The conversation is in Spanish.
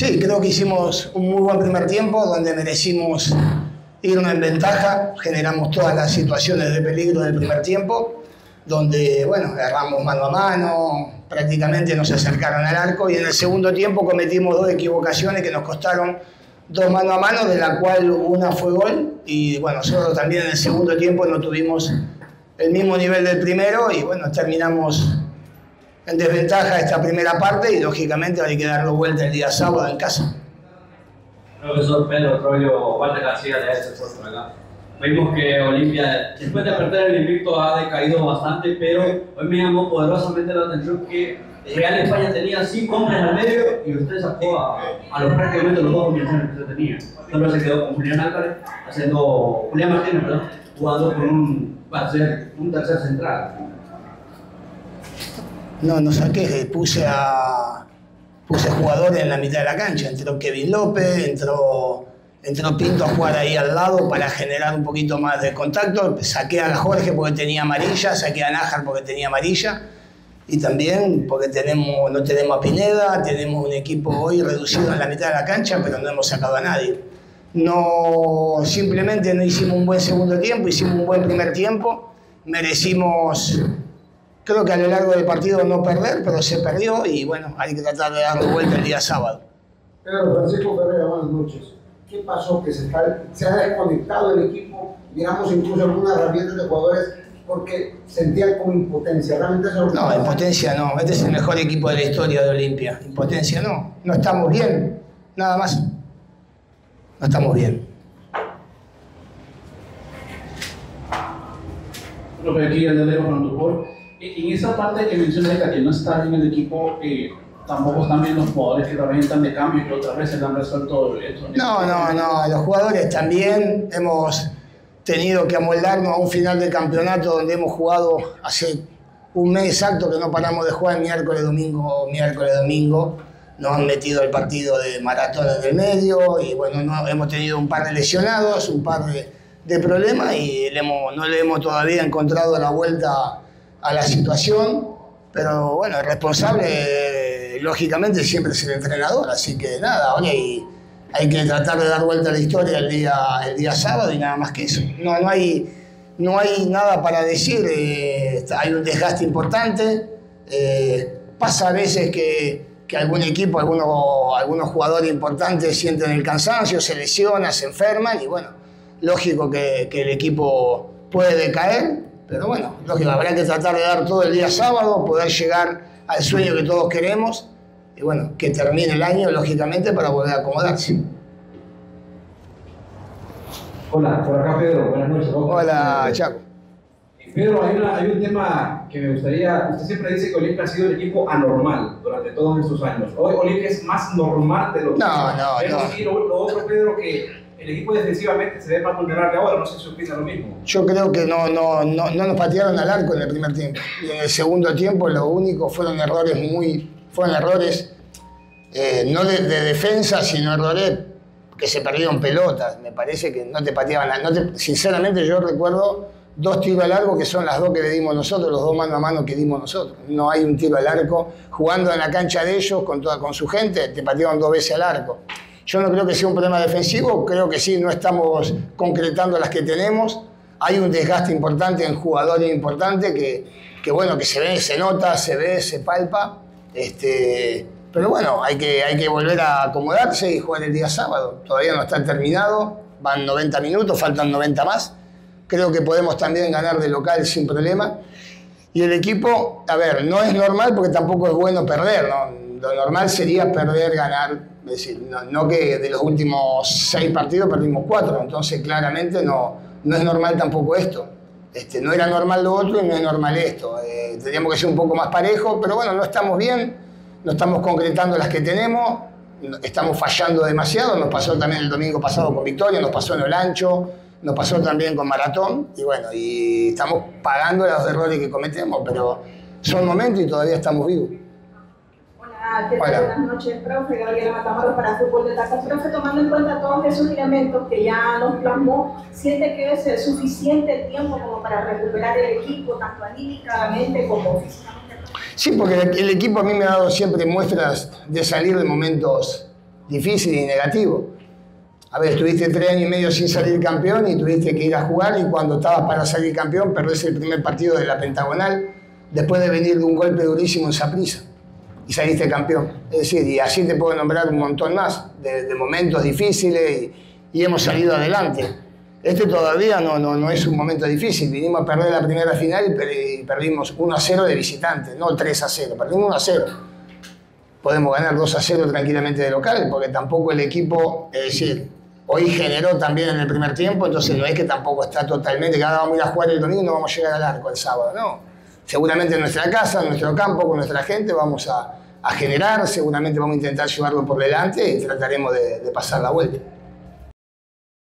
Sí, creo que hicimos un muy buen primer tiempo donde merecimos irnos en ventaja, generamos todas las situaciones de peligro del primer tiempo, donde, bueno, erramos mano a mano, prácticamente nos acercaron al arco y en el segundo tiempo cometimos dos equivocaciones que nos costaron dos mano a mano, de la cual una fue gol y, bueno, nosotros también en el segundo tiempo no tuvimos el mismo nivel del primero y, bueno, terminamos en desventaja esta primera parte y lógicamente hay que darlo vuelta el día sábado en casa. Profesor Pedro Troyo, Walter García de por acá. Vimos que Olimpia, después de perder el invicto, ha decaído bastante, pero hoy me llamó poderosamente la atención que Real España tenía cinco hombres al medio y usted sacó a, a los prácticamente los dos combinaciones que usted tenía. Solo se quedó con Julián Álvarez, haciendo, Julián Martínez, perdón, jugando con un, un tercer central. No, no saqué, puse a puse jugadores en la mitad de la cancha. Entró Kevin López, entró, entró Pinto a jugar ahí al lado para generar un poquito más de contacto. Saqué a Jorge porque tenía amarilla, saqué a Nájar porque tenía amarilla. Y también porque tenemos, no tenemos a Pineda, tenemos un equipo hoy reducido en la mitad de la cancha, pero no hemos sacado a nadie. No, simplemente no hicimos un buen segundo tiempo, hicimos un buen primer tiempo. Merecimos creo que a lo largo del partido no perder, pero se perdió y bueno, hay que tratar de darle vuelta el día sábado. Pedro Francisco Ferreira, buenas noches. ¿Qué pasó? Que se, está, se ha desconectado el equipo, miramos incluso algunas herramientas de jugadores porque sentían como impotencia. ¿Realmente eso No, impotencia no. Este es el mejor equipo de la historia de Olimpia. Impotencia no. No estamos bien. Nada más. No estamos bien. Profe, aquí el de con tu en esa parte que mencionas de que no está en el equipo, eh, tampoco están bien los jugadores que representan de cambio y que otras veces han resuelto eso. No, no, no, los jugadores también hemos tenido que amoldarnos a un final de campeonato donde hemos jugado hace un mes exacto que no paramos de jugar miércoles, domingo, miércoles, domingo. Nos han metido el partido de maratón en el medio y bueno, no, hemos tenido un par de lesionados, un par de, de problemas y le hemos, no le hemos todavía encontrado la vuelta a la situación, pero bueno, el responsable lógicamente siempre es el entrenador, así que nada, ahora hay, hay que tratar de dar vuelta a la historia el día, el día sábado y nada más que eso. No, no, hay, no hay nada para decir, eh, hay un desgaste importante, eh, pasa a veces que, que algún equipo, algunos, algunos jugadores importantes sienten el cansancio, se lesionan, se enferman y bueno, lógico que, que el equipo puede decaer, pero bueno, lógico, habrá que tratar de dar todo el día sábado, poder llegar al sueño que todos queremos y bueno, que termine el año, lógicamente, para volver a acomodarse. Hola, por acá Pedro, buenas noches. Hola, Chaco. Pedro, hay, una, hay, un tema que me gustaría, usted siempre dice que Olimpia ha sido el equipo anormal durante todos estos años. Hoy Olimpia es más normal de lo que... No, no, no. Lo otro, Pedro, que el equipo defensivamente se ve más vulnerable ahora, no sé si opina lo mismo. Yo creo que no, no, no, no, nos patearon al arco en el primer tiempo. Y en el segundo tiempo lo único fueron errores muy, fueron errores eh, no de, de, defensa, sino errores que se perdieron pelotas. Me parece que no te pateaban. No te, sinceramente yo recuerdo dos tiros al arco que son las dos que le dimos nosotros, los dos mano a mano que dimos nosotros. No hay un tiro al arco. Jugando en la cancha de ellos con, toda, con su gente, te patearon dos veces al arco. Yo no creo que sea un problema defensivo, creo que sí, no estamos concretando las que tenemos. Hay un desgaste importante en jugadores importantes que, que bueno, que se ve, se nota, se ve, se palpa. Este, pero bueno, hay que, hay que volver a acomodarse y jugar el día sábado. Todavía no está terminado, van 90 minutos, faltan 90 más. Creo que podemos también ganar de local sin problema. Y el equipo, a ver, no es normal porque tampoco es bueno perder, ¿no? Lo normal sería perder, ganar es decir, no, no, que de los últimos seis partidos perdimos cuatro, entonces claramente no, no es normal tampoco esto. Este, no era normal lo otro y no es normal esto. Eh, tendríamos que ser un poco más parejos, pero bueno, no estamos bien, no estamos concretando las que tenemos, estamos fallando demasiado. Nos pasó también el domingo pasado con Victoria, nos pasó en Olancho, nos pasó también con Maratón, y bueno, y estamos pagando los errores que cometemos, pero son momentos y todavía estamos vivos. ¿Qué tal? Buenas noches, profe. Gabriela Matamoros para Fútbol de Taza. Profe, tomando en cuenta todos esos elementos que ya nos plasmó, ¿siente que es suficiente el tiempo como para recuperar el equipo, tanto anímicamente como físicamente? Sí, porque el equipo a mí me ha dado siempre muestras de salir de momentos difícil y negativo. A ver, estuviste tres años y medio sin salir campeón y tuviste que ir a jugar y cuando estabas para salir campeón perdés el primer partido de la Pentagonal después de venir de un golpe durísimo en Saprissa y saliste campeón. Es decir, y así te puedo nombrar un montón más de, momentos difíciles y, hemos salido adelante. Este todavía no, no, no, es un momento difícil. Vinimos a perder la primera final y perdimos 1 a 0 de visitante, no 3 a 0. Perdimos 1 a 0. Podemos ganar 2 a 0 tranquilamente de local, porque tampoco el equipo, es decir, hoy generó también en el primer tiempo, entonces no es que tampoco está totalmente, que ahora vamos a ir a jugar el domingo y no vamos a llegar al arco el sábado, no. Seguramente en nuestra casa, en nuestro campo, con nuestra gente, vamos a, generar, seguramente vamos a intentar llevarlo por delante y trataremos de pasar la vuelta.